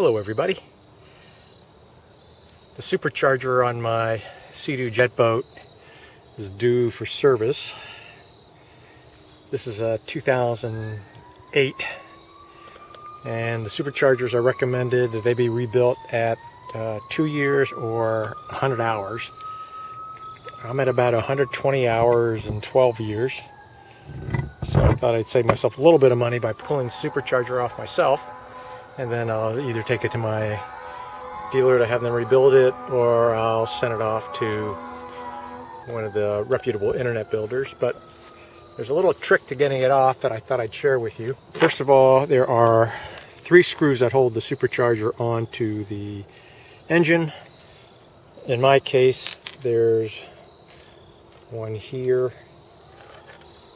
Hello everybody. The supercharger on my Sea-Doo jet boat is due for service. This is a 2008 and the superchargers are recommended that they be rebuilt at uh, two years or 100 hours. I'm at about 120 hours and 12 years. So I thought I'd save myself a little bit of money by pulling supercharger off myself and then I'll either take it to my dealer to have them rebuild it or I'll send it off to one of the reputable internet builders but there's a little trick to getting it off that I thought I'd share with you. First of all there are three screws that hold the supercharger onto the engine. In my case there's one here,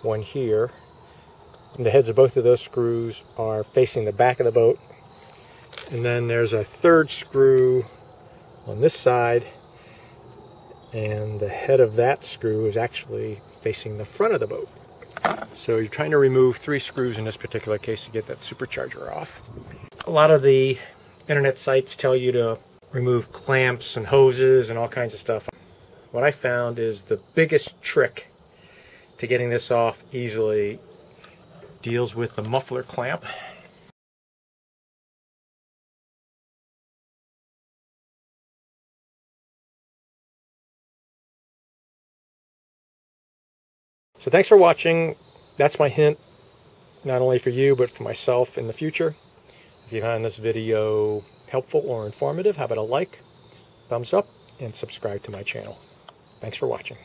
one here. And the heads of both of those screws are facing the back of the boat and then there's a third screw on this side and the head of that screw is actually facing the front of the boat. So you're trying to remove three screws in this particular case to get that supercharger off. A lot of the internet sites tell you to remove clamps and hoses and all kinds of stuff. What I found is the biggest trick to getting this off easily deals with the muffler clamp. So thanks for watching. That's my hint, not only for you, but for myself in the future. If you found this video helpful or informative, how about a like, thumbs up, and subscribe to my channel. Thanks for watching.